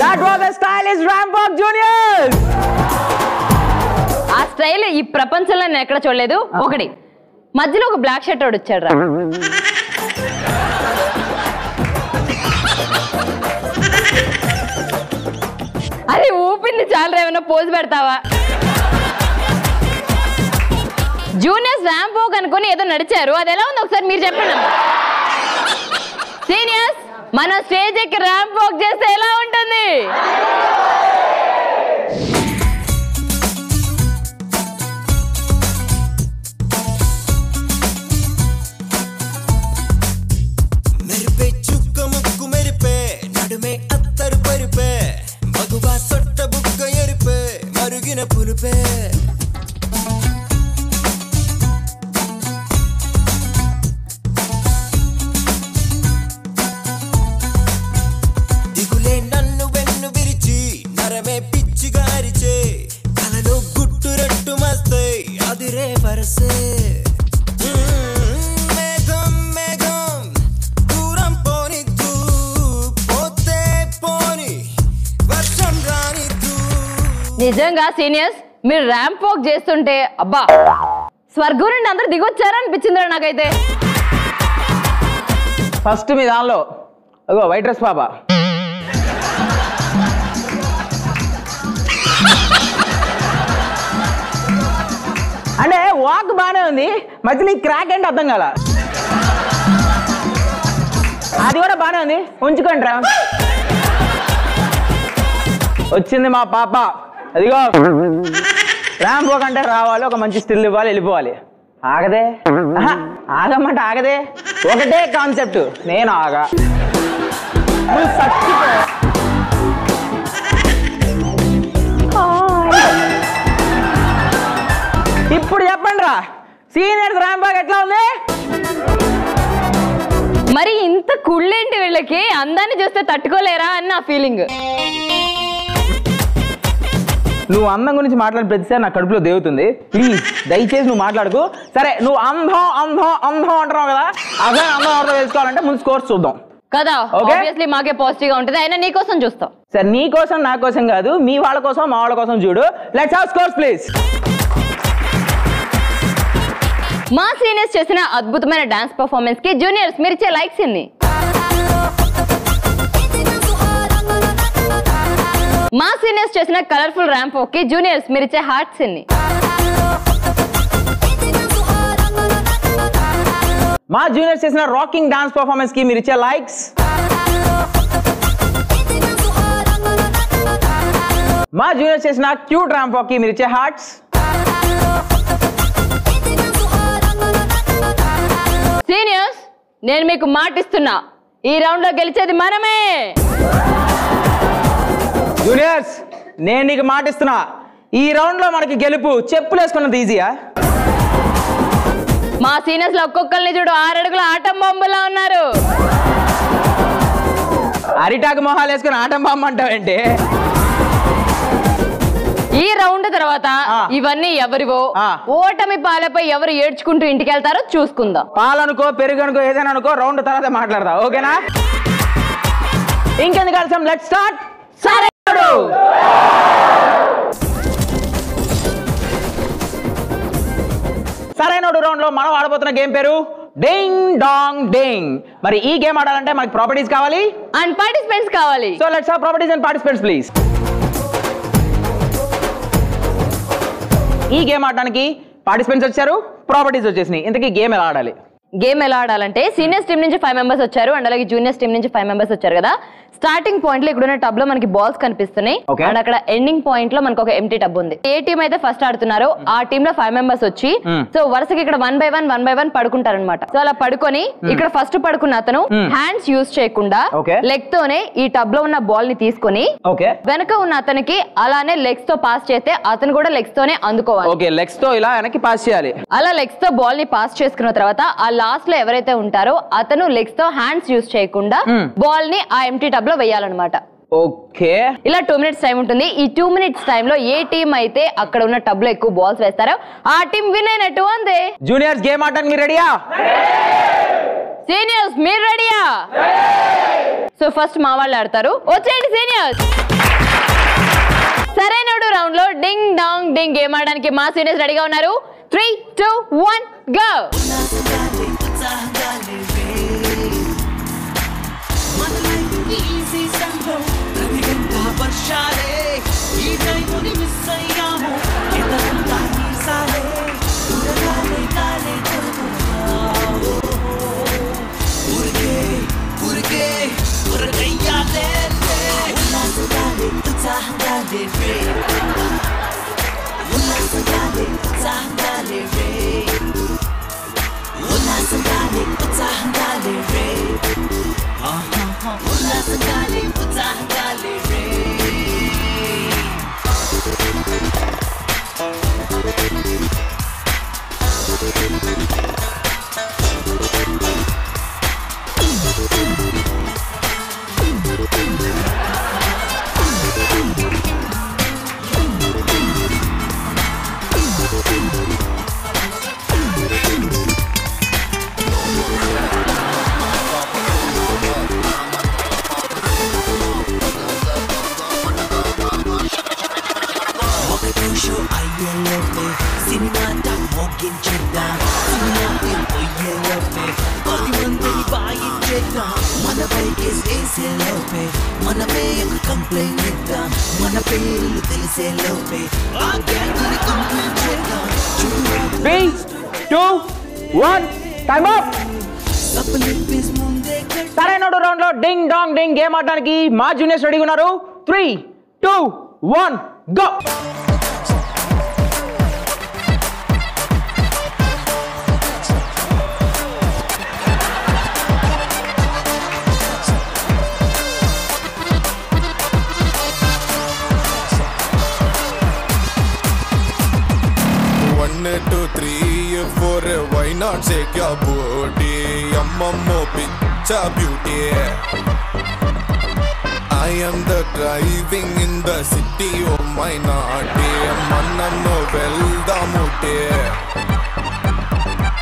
That was the stylish Rampok Juniors! ఆ స్టైల్ ఈ ప్రపంచంలో నేను ఎక్కడ చూడలేదు. ఒకటి మధ్యలో ఒక బ్లాక్ షర్ట్ వాడు వచ్చాడు రా. అది ఊపింది చాలు రా ఏమైనా పోజ్ పెడతావా? జూనియర్స్ ర్యాంప్ అనుకుని ఏదో నడిచారు. అది ఎలా ఉంది? ఒకసారి మీరు చెప్పండి మనం స్టేజ్ ఎక్కి ర్యాంప్ వాక్ చేస్తే ఎలా ఉంటుంది? మెరిపే నిజంగా సీనియర్స్ మీరు ర్యాంప్ వాక్ చేస్తుంటే అబ్బా! స్వర్గం నుండి అందరు దిగొచ్చారనిపించిందిరా నాకైతే. ఫస్ట్ మీ దానిలో అగో వైట్ డ్రెస్ పాప. అంటే వాక్ బాగానే ఉంది మధ్యలో ఈ క్రాక్ అంటే అర్థం కాల? అది కూడా బాగానే ఉంది ఉంచుకోండి రా వచ్చింది మా పాప. అదిగో. ర్యాంప్ వాక్ అంటే రావాలి ఒక మంచి స్టిల్ ఇవ్వాలి వెళ్ళిపోవాలి. ఆగదే? ఆహా, ఆగదే? ఒకటే కాన్సెప్ట్ నేను ఆగా. ఇప్పుడు చెప్పండి రా. సీనియర్స్ ర్యాంప్ వాక్ ఎట్లా ఉంది? మరి ఇంత కుళ్ళేంటి వీళ్ళకి? అందాన్ని చూస్తే తట్టుకోలేరా అని నా ఫీలింగ్ నువ్వు అందం గురించి మాట్లాడిన ప్రతిసారి నా కడుపులో దేవుతుంది ప్లీజ్ దయచేసి నువ్వు మాట్లాడుకు. సరే నువ్వు అందం అందం అందం అంటున్నావు కదా అసలు అందం ఎవరితో తెలుసుకోవాలంటే ముందు స్కోర్స్ చూద్దాం. కదా. ఆబ్వియస్లీ మాకే పాజిటివ్గా ఉంటుంది. అయినా నీ కోసం చూస్తాం. సరే నీ కోసం నా కోసం కాదు మీ వాళ్ళ కోసం మా వాళ్ళ కోసం చూడు. లెట్స్ హావ్ స్కోర్స్ ప్లీజ్ మా సీనియర్స్ చేసిన అద్భుతమైన డాన్స్ పర్ఫార్మెన్స్కి జూనియర్స్ మీరు ఇచ్చే లైక్స్ ఇన్ని మా సీనియర్స్ చేసిన కలర్ఫుల్ ర్యాంప్కి జూనియర్స్ మీరు ఇచ్చే హార్ట్స్ ఇన్ని మా జూనియర్స్ చేసిన రాకింగ్ డాన్స్ పర్ఫార్మెన్స్కి మీరు ఇచ్చే లైక్స్. మా జూనియర్స్ చేసిన క్యూట్ ర్యాంప్కి మీరు ఇచ్చే హార్ట్స్. సీనియర్స్ నేను మీకు మాట ఇస్తున్నా ఈ రౌండ్లో గెలిచేది మనమే. జూనియర్స్ నేను నీకు మాట ఇస్తున్నా ఈ రౌండ్లో మనకి గెలుపు చెప్పులు వేసుకున్నది ఈజీయా? మా సీనియర్స్లో ఒక్కొక్కరిని చూడు ఆరు అడుగుల ఆటం బొమ్మలా ఉన్నారు. అరిటాకు మొహాలు వేసుకుని ఆటం బామ్మ అంటావేంటి ఈ రౌండ్ తర్వాత ఇవన్నీ ఎవరివో ఓటమి పాలపై ఎవరు ఏడ్చుకుంటూ ఇంటికి వెళ్తారో చూసుకుందాం. పాలనుకో పెరుగు అనుకో ఏదైనా అనుకో రౌండ్ తర్వాత మాట్లాడదా. ఓకేనా? ఇంకెందుకు కలిసాం లెట్ స్టార్ట్ సరే. సరైనడు రౌండ్లో మనం ఆడబోతున్న గేమ్ పేరు డింగ్ డాంగ్ డింగ్. మరి ఈ గేమ్ ఆడాలంటే మనకి ప్రాపర్టీస్ కావాలి? అండ్ పార్టిసిపెంట్స్ కావాలి. So let's have properties and participants please ఈ గేమ్ ఆడడానికి పార్టిసిపెంట్స్ వచ్చారు ప్రాపర్టీస్ వచ్చేసినాయి. ఇంతకీ గేమ్ ఎలా ఆడాలి? గేమ్ ఎలా ఆడాలంటే సీనియర్స్ టీం నుంచి ఫైవ్ మెంబర్స్ వచ్చారు అండ్ అలాగే జూనియర్స్ టీం నుంచి ఫైవ్ మెంబర్స్ వచ్చారు కదా. స్టార్టింగ్ పాయింట్లో ఇక్కడ ఉన్న టబ్లో మనకి బాల్స్ కనిపిస్తున్నాయి. అండ్ అక్కడ ఎండింగ్ పాయింట్లో మనకు ఒక ఎంటీ టబ్ ఉంది ఏ టీం అయితే ఫస్ట్ ఆడుతున్నారో ఆ టీమ్లో ఫైవ్ మెంబర్స్ వచ్చి Hmm. సో వరుసకి ఇక్కడ one by one one by one పడుకుంటారు అనమాట సో అలా పడుకొని Hmm. ఇక్కడ ఫస్ట్ పడుకున్న అతను Hmm. హ్యాండ్స్ యూజ్ చేయకుండా. లెగ్ తోనే ఈ టబ్లో ఉన్న బాల్ని తీసుకొని వెనక ఉన్న అతనికి అలానే లెగ్స్తో పాస్ చేస్తే అతను కూడా లెగ్స్ తోనే అందుకోవాలి ఓకే లెగ్స్తో ఇలా వెనక్కి పాస్ చేయాలి అలా లెగ్స్తో బాల్ని పాస్ చేసుకున్న తర్వాత ఆ లాస్ట్లో ఎవరైతే ఉంటారో అతను లెగ్స్తో హ్యాండ్స్ యూజ్ చేయకుండా Hmm. బాల్ని ఆ ఎంటీ టబ్ లో వేయాలన్నమాట. ఓకే. ఇలా టూ మినిట్స్ టైం ఉంటుంది. ఈ టూ మినిట్స్ టైంలో ఏ టీం అయితే అక్కడ ఉన్న టబ్లో ఎక్కువ బాల్స్ వేస్తారో ఆ టీం విన్ అయినట్టు అందే జూనియర్స్ గేమ్ ఆడడానికి మీరు రెడీయా సీనియర్స్ మీరు రెడీయా సో ఫస్ట్ మా వాళ్ళు ఆడతారు. వచ్చేయండి సీనియర్స్ సరైనడు రౌండ్లో డింగ్ డాంగ్ డింగ్ గేమ్ ఆడడానికి మా సీనియర్స్ రెడీగా ఉన్నారు. త్రీ టూ వన్ గో ఒకటో డింగ్ గేమ్ ఆడడానికి మా జూనియర్స్ రెడీగా ఉన్నారు. Three two one go One, two, three, four, why not shake your booty? అమ్మమ్మో పిచ్చ beauty I am the driving in the city of my naughty మనము వెళ్దాముటే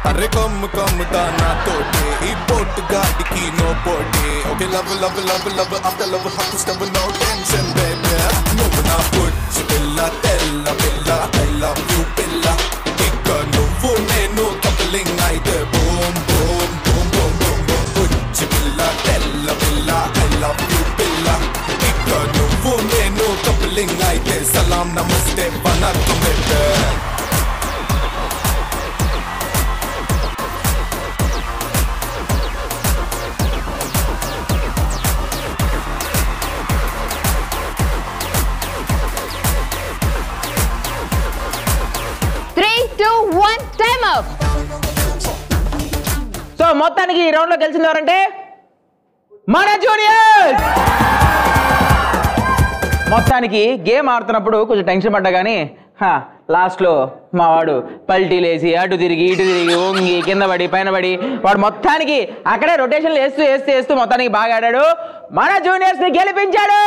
అరే కమ్ము కమ్ముతా నాతోటి ఈ పోటు గాడికి నో పోటీ okay love love love love after love hot stove no tension baby నువ్వు నా పుచ్చి పిల్ల తెల్ల పిల్ల ఐ లవ్ యూ పిల్ల కప్లింగ్ అయితే సలాం నమస్తే వనకం baby three two one time up so మొత్తానికి ఈ రౌండ్లో గెలిచింది ఎవరంటే? మన జూనియర్స్ మొత్తానికి గేమ్ ఆడుతున్నప్పుడు కొంచెం టెన్షన్ పడ్డా కానీ లాస్ట్లో మా వాడు పల్టీలేసి అటు తిరిగి ఇటు తిరిగి వంగి కింద పడి పైన పడి వాడు మొత్తానికి అక్కడే రొటేషన్లు వేస్తూ వేస్తూ వేస్తూ మొత్తానికి బాగా ఆడాడు. మన జూనియర్స్ని గెలిపించాడు!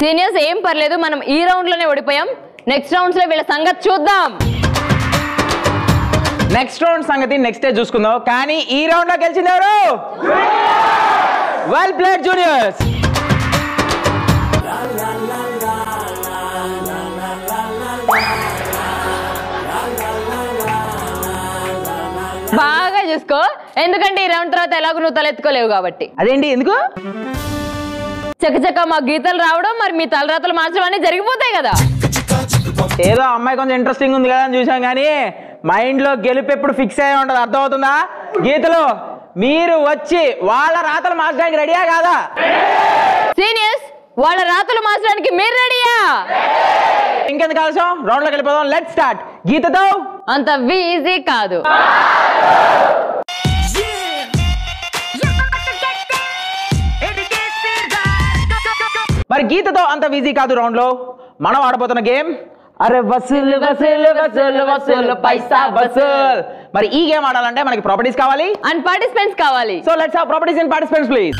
సీనియర్స్ ఏం పర్లేదు మనం ఈ రౌండ్లోనే ఓడిపోయాం. నెక్స్ట్ రౌండ్స్లో వీళ్ళ సంగతి చూద్దాం. నెక్స్ట్ రౌండ్ సంగతి నెక్స్ట్ డే చూసుకుందాం. కానీ ఈ రౌండ్లో గెలిచింది ఎవరు? వెల్ ప్లేడ్ జూనియర్స్ బాగా చూసుకో. ఎందుకంటే ఈ రౌండ్ తర్వాత ఎలాగో నువ్వు తలెత్తుకోలేవు కాబట్టి. అదేంటి? ఎందుకు? చకచక మా గీతలు రావడం మరి మీ తలరాతలు మార్చడం అన్ని జరిగిపోతాయి కదా. ఏదో అమ్మాయి కొంచెం ఇంట్రెస్టింగ్ ఉంది కదా అని చూసాం కానీ మైండ్లో గెలుపు ఎప్పుడు ఫిక్స్ అయ్యి ఉంటుంది. అర్థమవుతుందా? గీతలు మీరు వచ్చి వాళ్ళ రాతలు మార్చడానికి రెడీయా కాదా? సీనియర్స్ వాళ్ళ రాతలు మార్చడానికి మీరు రెడీయా? ఇంకెందుకు ఆలస్యం? రౌండ్లోకి వెళ్ళిపోదాం. లెట్ స్టార్ట్ గీతతో? అంత ఈజీ కాదు. మరి గీతతో అంత ఈజీ కాదు రౌండ్లో మనం ఆడబోతున్న గేమ్? అరే వసూలు వసూలు వసూలు వసూలు పైసా వసూల్. మరి ఈ గేమ్ ఆడాలంటే మనకి ప్రాపర్టీస్ కావాలి? అండ్ పార్టిసిపెంట్స్ కావాలి. So let's have properties and participants please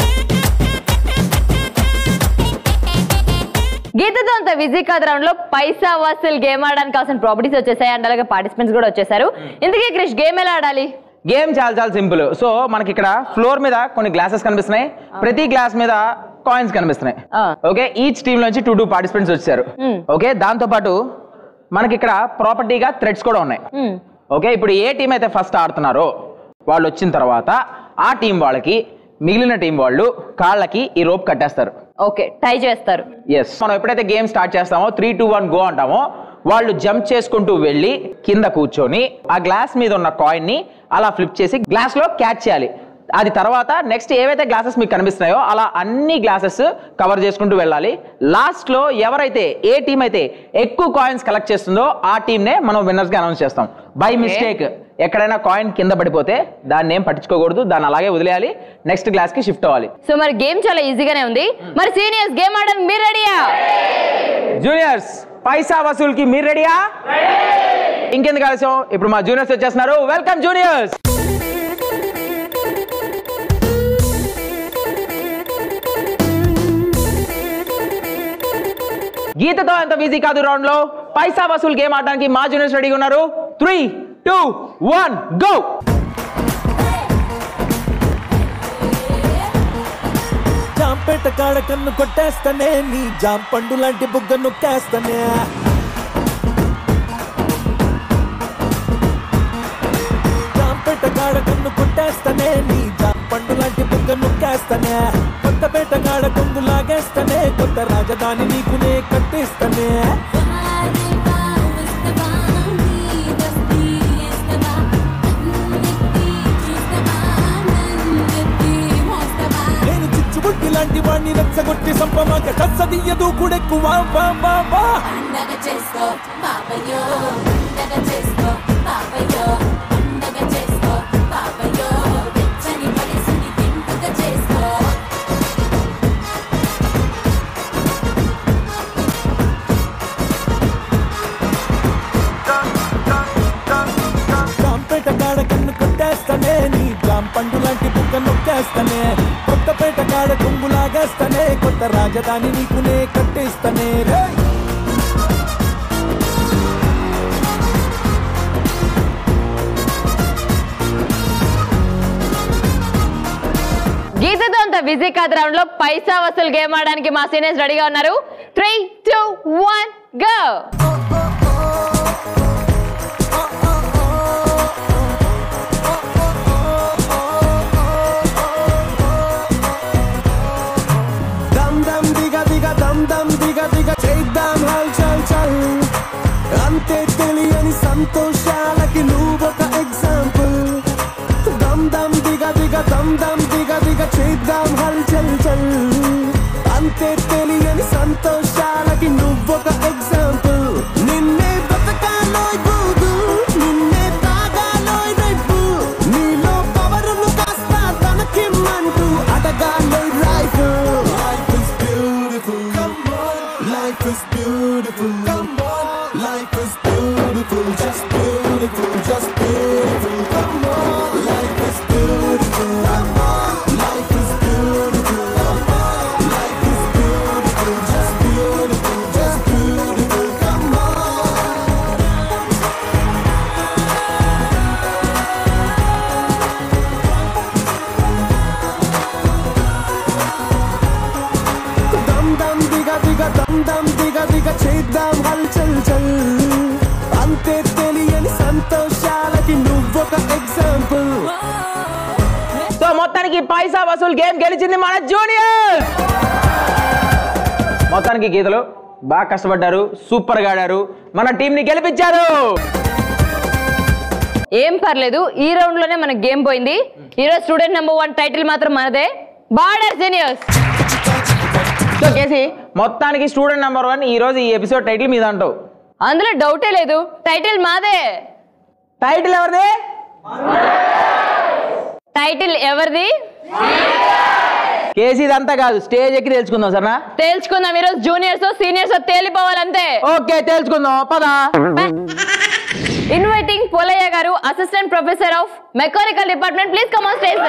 గీతతో అంత విజీ రౌండ్లో పైసా వసూల్ గేమ్ ఆడడానికి కావాల్సిన ప్రాపర్టీస్ వచ్చేసాయి అండ్ అలాగే పార్టిసిపెంట్స్ కూడా వచ్చేసారు. ఇంతకీ క్రిష్ గేమ్ ఎలా ఆడాలి? గేమ్ చాలా చాలా సింపుల్. సో మనకి ఇక్కడ ఫ్లోర్ మీద కొన్ని గ్లాసెస్ కనిపిస్తున్నాయి. ప్రతి గ్లాస్ మీద కాయిన్స్ కనిపిస్తున్నాయి. ఓకే? ఈచ్ టీమ్ నుంచి టూ టూ పార్టిసిపెంట్స్ వచ్చారు. ఓకే? దాంతో పాటు మనకి ఇక్కడ ప్రాపర్టీగా థ్రెడ్స్ కూడా ఉన్నాయి. ఓకే? ఇప్పుడు ఏ టీం అయితే ఫస్ట్ ఆడుతున్నారో వాళ్ళు వచ్చిన తర్వాత ఆ టీం వాళ్ళకి మిగిలిన టీం వాళ్ళు కాళ్ళకి ఈ రోప్ కట్టేస్తారు. ఓకే టై చేస్తారు. ఎస్ మనం ఎప్పుడైతే గేమ్ స్టార్ట్ చేస్తామో త్రీ టూ వన్ గో అంటామో వాళ్ళు జంప్ చేసుకుంటూ వెళ్ళి కింద కూర్చొని ఆ గ్లాస్ మీద ఉన్న కాయిన్ని అలా ఫ్లిప్ చేసి గ్లాస్లో క్యాచ్ చేయాలి. అది తర్వాత నెక్స్ట్ ఏవైతే గ్లాసెస్ మీకు కనిపిస్తున్నాయో అలా అన్ని గ్లాసెస్ కవర్ చేసుకుంటూ వెళ్ళాలి. లాస్ట్లో ఎవరైతే ఏ టీం అయితే ఎక్కువ కాయిన్స్ కలెక్ట్ చేస్తుందో ఆ టీమ్ నే మనం విన్నర్స్గా అనౌన్స్ చేస్తాం. బై. మిస్టేక్ ఎక్కడైనా కాయిన్ కింద పడిపోతే దాన్ని ఏం పట్టించుకోకూడదు దాన్ని అలాగే వదిలేయాలి. నెక్స్ట్ గ్లాస్కి షిఫ్ట్ అవ్వాలి. సో మరి గేమ్ చాలా ఈజీగానే ఉంది. మరి సీనియర్స్ గేమ్ ఆడడానికి మీరు రెడీయా జూనియర్స్ పైసా వసూల్కి మీరు రెడీయా ఇంకెందుకు ఆలస్యం? ఇప్పుడు మా జూనియర్స్ వచ్చేస్తున్నారు. వెల్కమ్ జూనియర్స్ గీతతో ఎంత బిజీ కాదు రౌండ్లో. పైసా వసూల్ గేమ్ ఆడడానికి మా జూనియర్స్ రెడీగా ఉన్నారు. Three two one go Jampeta కాడ కన్ను కొట్టేస్తానే నీ జాంపండు లాంటి బుగ్గ నొక్కేస్తానే. జాంపేట కాడ కన్ను కొట్టేస్తానే నీ జాంపండు లాంటి బుగ్గ నొక్కేస్తానే. కొత్తపేట కాడ కొంగు కొత్త రాజధాని నీకునే కట్టేస్తానే. నేను చిచ్చుబుట్టి లాంటి వాడిని రెచ్చగొట్టి సంపమాక కచ్చదియ్యదు కూడెక్కువ చేసుకో వా వా. జాంపేట పండు జాంపండు లాంటి బుగ్గ నొక్కేస్తానే కొత్తపేట కాడ కొంగు లాగేస్తనే కొత్త రాజధాని నీకునే కట్టేస్తనే. రే గీతతో అంత బిజీ కాదు రౌండ్లో పైసా వసూలు గేమ్ ఆడడానికి మా సీనియర్స్ రెడీగా ఉన్నారు. త్రీ టూ వన్ గో దిగ చేద్దాం హల్ చల్ చల్. అంతే తెలియని సంతోషాలకి నువ్వొక ఎగ్జాంపుల్. దమ్ దమ్ దిగ దిగ దమ్ దమ్ దిగ దిగ చేద్దాం హల్ చల్ చల్. అంతే తెలియని సంతోషాలకి నువ్వొక ఎగ్జాంపుల్. నిన్నే బతకాలోయ్ దిగ చేద్దాం హల్ చల్ చల్. అంతే తెలియని సంతోషాలకి నువ్వొక ఎగ్జాంపుల్ సో మొత్తానికి పైసా వసూల్ గేమ్ గెలిచింది మన జూనియర్. మొత్తానికి గీతలు బాగా కష్టపడ్డారు సూపర్గా ఆడారు. మన టీం ని గెలిపించారు. ఏం పర్లేదు ఈ రౌండ్లోనే మన గేమ్ పోయింది. ఈరోజు స్టూడెంట్ నెంబర్ వన్ టైటిల్ మాత్రం మనదే. Border seniors. సో కేసి మొత్తానికి స్టూడెంట్ నెంబర్ వన్ ఈ రోజు ఈ ఎపిసోడ్ టైటిల్ మీద అంటావు. అందులో డౌటే లేదు. టైటిల్ మాదే. టైటిల్ ఎవరిది? టైటిల్ ఎవరిది? కేసీ ఇదంతా కాదు స్టేజ్ ఎక్కి తెలుసుకుందాం సరేనా? తేల్చుకుందాం ఈరోజు జూనియర్స్ సీనియర్స్ తేలిపోవాలంతే. ఓకే తెలుసుకుందాం పద. ఇన్వైటింగ్ పోలయ్య గారు assistant professor of mechanical department please come on stage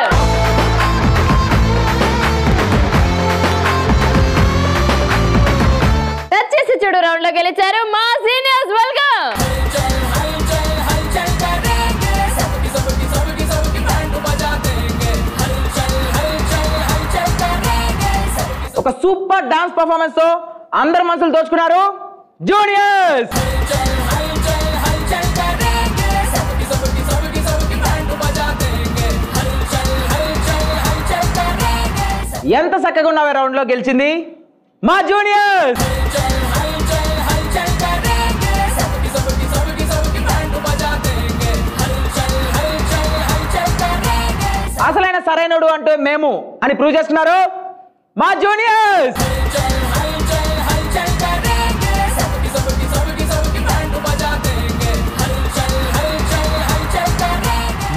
చేసి చూడు రౌండ్లో గెలిచారు మా సీనియర్స్ వెల్కమ్ ఒక సూపర్ డాన్స్ పర్ఫార్మెన్స్తో అందరు మనసులు దోచుకున్నారు జూనియర్స్! ఎంత చక్కగా ఉన్నావు రౌండ్లో గెలిచింది? మా జూనియర్స్! నారాయణుడు అంటే మేము అని ప్రూవ్ చేస్తున్నారు మా జూనియర్స్.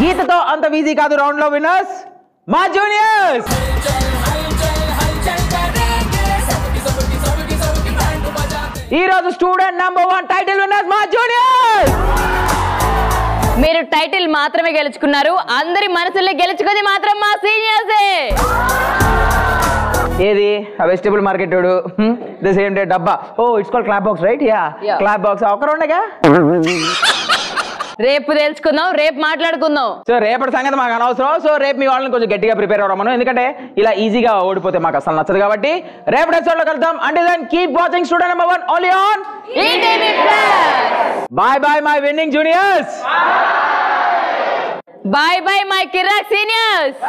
గీతతో అంత వీజీ కాదు రౌండ్లో విన్నర్స్ మా జూనియర్స్. ఈ రోజు student number one title winners మా జూనియర్స్. మీరు టైటిల్ మాత్రమే గెలుచుకున్నారు. అందరి మనసుల్ని గెలుచుకుంది మాత్రం మా సీనియర్సే. ఏది? Vegetable market the same day డబ్బా. ఓ it's call clap box right ya. Clap box ఒక రెండేగా రేపు తెలుసుకుందాం రేపు మాట్లాడుకుందాం. సో రేపటి సంగతి మాకు అనవసరం. సో రేపు మీ వాళ్ళని కొంచెం గట్టిగా ప్రిపేర్ అవ్వడం ఎందుకంటే ఇలా ఈజీగా ఓడిపోతే మాకు అసలు నచ్చదు కాబట్టి రేపటి ఎపిసోడ్లో కలుద్దాం. అంటే then keep watching student number one only on bye bye my winning juniors bye bye my Kirik seniors